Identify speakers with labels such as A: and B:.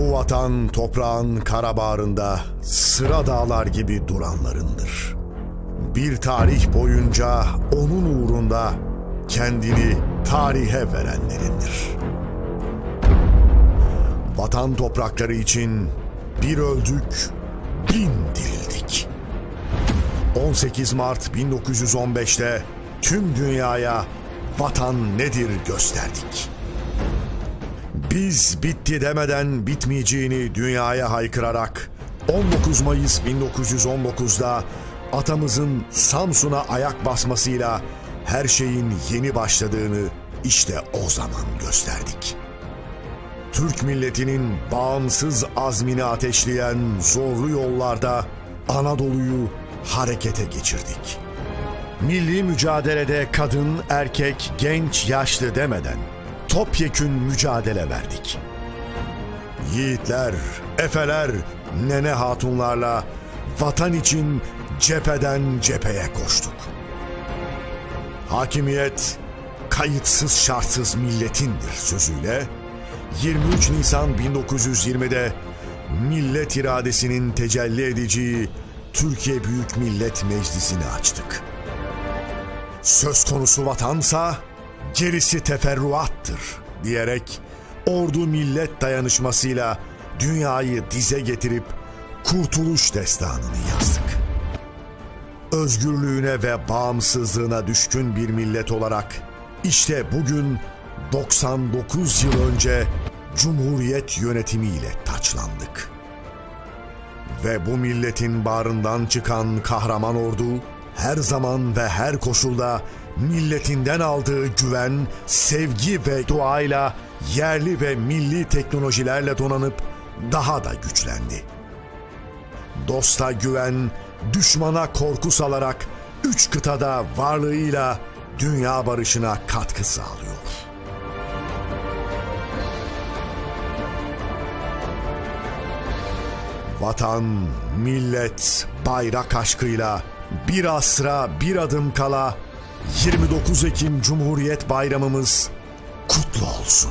A: Bu vatan toprağın kara bağrında sıra dağlar gibi duranlarındır. Bir tarih boyunca onun uğrunda kendini tarihe verenlerindir. Vatan toprakları için bir öldük, bin dirildik. 18 Mart 1915'te tüm dünyaya vatan nedir gösterdik. Biz bitti demeden bitmeyeceğini dünyaya haykırarak 19 Mayıs 1919'da atamızın Samsun'a ayak basmasıyla her şeyin yeni başladığını işte o zaman gösterdik. Türk milletinin bağımsız azmini ateşleyen zorlu yollarda Anadolu'yu harekete geçirdik. Milli mücadelede kadın, erkek, genç, yaşlı demeden topyekün mücadele verdik. Yiğitler, efeler, nene hatunlarla vatan için cepheden cepheye koştuk. Hakimiyet kayıtsız şartsız milletindir sözüyle 23 Nisan 1920'de millet iradesinin tecelli edeceği Türkiye Büyük Millet Meclisi'ni açtık. Söz konusu vatansa gerisi teferruattır diyerek ordu millet dayanışmasıyla dünyayı dize getirip kurtuluş destanını yazdık. Özgürlüğüne ve bağımsızlığına düşkün bir millet olarak işte bugün 99 yıl önce Cumhuriyet yönetimiyle taçlandık. Ve bu milletin bağrından çıkan kahraman ordu her zaman ve her koşulda milletinden aldığı güven, sevgi ve duayla yerli ve milli teknolojilerle donanıp daha da güçlendi. Dosta güven, düşmana korku salarak üç kıtada varlığıyla dünya barışına katkı sağlıyor. Vatan, millet, bayrak aşkıyla bir asra bir adım kala 29 Ekim Cumhuriyet Bayramımız kutlu olsun.